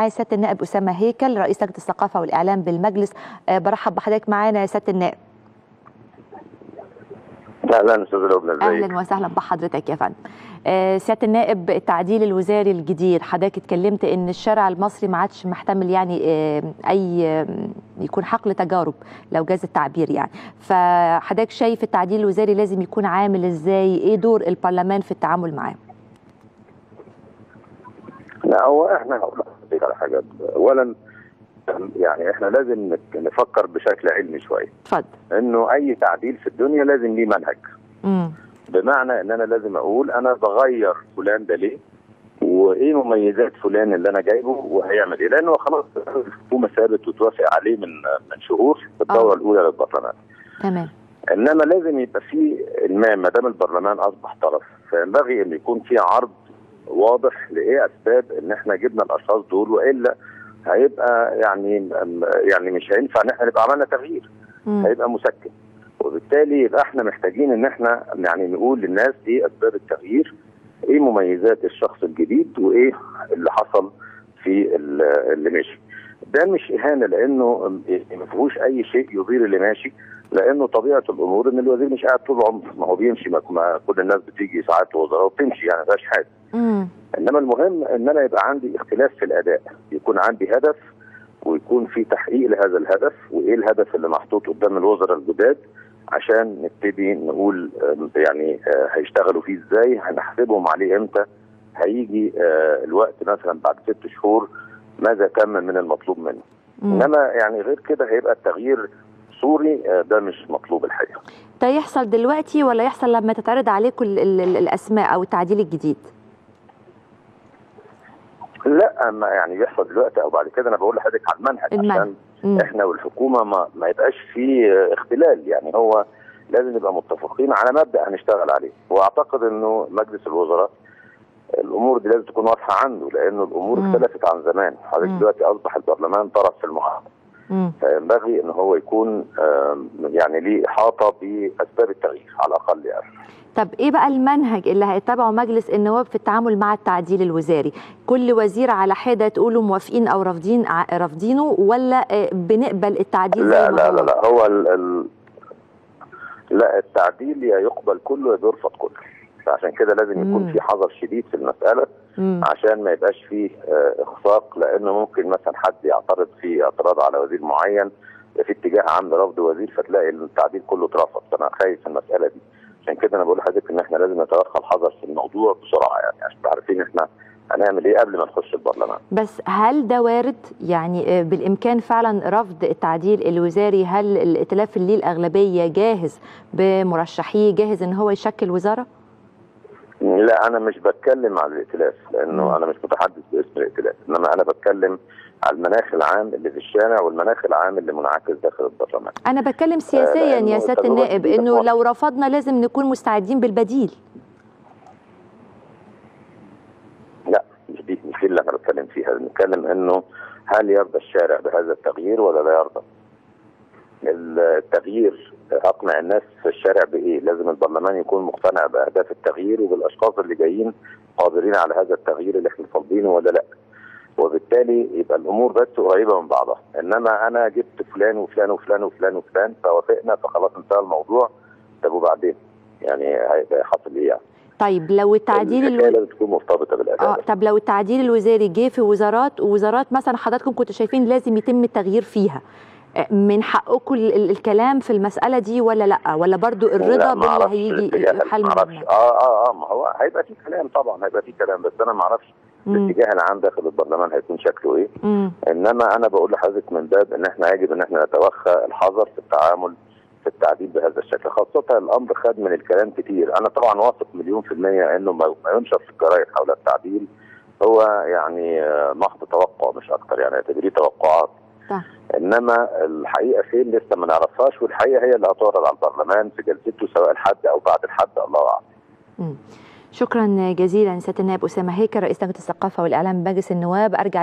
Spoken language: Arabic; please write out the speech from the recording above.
معايا سياده النائب أسامة هيكل رئيس لجنة الثقافة والإعلام بالمجلس. أه برحب بحضرتك معانا يا سياده النائب. أهلا أستاذ لبنى ازيك أهلا وسهلا بحضرتك يا فندم. سياده النائب التعديل الوزاري الجديد. حضرتك اتكلمت إن الشارع المصري ما عادش محتمل يعني أه أي يكون حقل تجارب لو جاز التعبير يعني. فحضرتك شايف التعديل الوزاري لازم يكون عامل إزاي؟ إيه دور البرلمان في التعامل معاه؟ لا هو إحنا لحضرتك على حاجة اولا يعني إحنا لازم نفكر بشكل علمي شوية. اتفضل. إنه أي تعديل في الدنيا لازم ليه منهج. امم بمعنى إن أنا لازم أقول أنا بغير فلان ده ليه؟ وإيه مميزات فلان اللي أنا جايبه؟ وهيعمل إيه؟ لأنه خلاص الحكومة ثابت وتوافق عليه من من شهور في الدورة آه. الأولى للبرلمان. تمام. إنما لازم يبقى في ما دام البرلمان أصبح طرف. فينبغي إن يكون في عرض واضح لإيه أسباب إن إحنا جبنا الأشخاص دول وإلا هيبقى يعني يعني مش هينفع إن إحنا نبقى عملنا تغيير. هيبقى مسكن. وبالتالي يبقى إحنا محتاجين إن إحنا يعني نقول للناس إيه أسباب التغيير إيه مميزات الشخص الجديد وإيه اللي حصل في ال- اللي مشي ده مش إهانة لأنه ما فيهوش أي شيء يضير اللي ماشي. لأنه طبيعة الأمور إن الوزير مش قاعد طول عمره. ما هو بيمشي ما كل الناس بتيجي ساعات وزراء وبتمشي يعني ما حاجة. إنما المهم إن أنا يبقى عندي اختلاف في الأداء. يكون عندي هدف ويكون في تحقيق لهذا الهدف وإيه الهدف اللي محطوط قدام الوزراء الجداد عشان نبتدي نقول يعني آه، هيشتغلوا فيه إزاي هنحاسبهم عليه إمتى هيجي آه، الوقت مثلا بعد ست شهور ماذا تم من المطلوب منه. إنما يعني غير كده هيبقى التغيير صوري آه، ده مش مطلوب الحقيقة ده يحصل دلوقتي ولا يحصل لما تتعرض عليكم ال- ال- ال- الأسماء أو التعديل الجديد لا أما يعني بيحصل دلوقتي أو بعد كده أنا بقول لحضرتك على المنهج المنهج. عشان. إحنا والحكومة ما, ما يبقاش في اختلال يعني هو لازم نبقى متفقين على مبدأ هنشتغل عليه وأعتقد إنه مجلس الوزراء الأمور دي لازم تكون واضحة عنده لأنه الأمور. اختلفت عن زمان حضرتك. دلوقتي أصبح البرلمان طرف في المعاهده مم. فينبغي إن هو يكون آم، يعني ليه إحاطة بأسباب التغيير على الأقل يعني. طب إيه بقى المنهج اللي هيتبعه مجلس النواب في التعامل مع التعديل الوزاري؟ كل وزير على حدة تقولوا موافقين أو رافضين رافضينه ولا آه، بنقبل التعديل لا لا؟ لا لا هو ال ال لا التعديل يا يقبل كله يا يرفض كله. فعشان كده لازم يكون مم. في حذر شديد في المسألة. مم. عشان ما يبقاش فيه آه، اخفاق لأنه ممكن مثلا حد يعترض في اعتراض على وزير معين في اتجاه عام لرفض وزير فتلاقي التعديل كله اترفض. فأنا خايف المسألة دي. عشان كده أنا بقول لحضرتك إن إحنا لازم نتوخى الحذر في الموضوع بسرعة يعني عشان عارفين إحنا هنعمل إيه قبل ما نخش البرلمان. بس هل ده وارد؟ يعني آه، بالإمكان فعلا رفض التعديل الوزاري؟ هل الائتلاف اللي الاغلبيه جاهز بمرشحيه جاهز إن هو يشكل وزارة؟ لا أنا مش بتكلم على الائتلاف لأنه. أنا مش متحدث باسم الائتلاف إنما أنا بتكلم على المناخ العام اللي في الشارع والمناخ العام اللي منعكس داخل البرلمان أنا بتكلم سياسيا لأنه يا سياده النائب إنه لو رفضنا لازم نكون مستعدين بالبديل لا مش دي مش دي اللي أنا بتكلم فيها بنتكلم إنه هل يرضى الشارع بهذا التغيير ولا لا يرضى؟ التغيير أقنع الناس في الشارع بإيه؟ لازم البرلمان يكون مقتنع بأهداف التغيير وبالأشخاص اللي جايين قادرين على هذا التغيير اللي إحنا طالبينه ولا لأ؟ وبالتالي يبقى الأمور بس قريبة من بعضها، إنما أنا جبت فلان وفلان وفلان وفلان وفلان فوافقنا فخلاص انتهى الموضوع طب وبعدين؟ يعني هيبقى حاصل إيه يعني؟ طيب لو التعديل ألو... لازم تكون مرتبطة بالاداء آه طب لو التعديل الوزاري جه في وزارات ووزارات مثلا حضراتكم كنتوا شايفين لازم يتم التغيير فيها من حقكم ال- ال- الكلام في المسألة دي ولا لأ ولا برضو الرضا باللي هيجي ما أعرفش؟ آه آه آه ما هو هيبقى في كلام طبعا هيبقى في كلام بس أنا ما أعرفش. الاتجاه العام داخل البرلمان هيكون شكله إيه مم. إنما أنا بقول لحضرتك من باب إن إحنا يجب إن إحنا نتوخى الحذر في التعامل في التعديل بهذا الشكل خاصة الأمر خد من الكلام كتير أنا طبعا واثق مليون في المية أنه ما ينشر في الجرايد حول التعديل هو يعني آه، محض توقع مش أكتر يعني اعتبريه توقعات صح. إنما الحقيقة فين لسه ما نعرفهاش والحقيقة هي اللي هتعرض على البرلمان في جلسته سواء الحد أو بعد الحد الله أعلم. شكرا جزيلا سياده النائب أسامة هيكل رئيس لجنة الثقافة والإعلام بمجلس النواب أرجع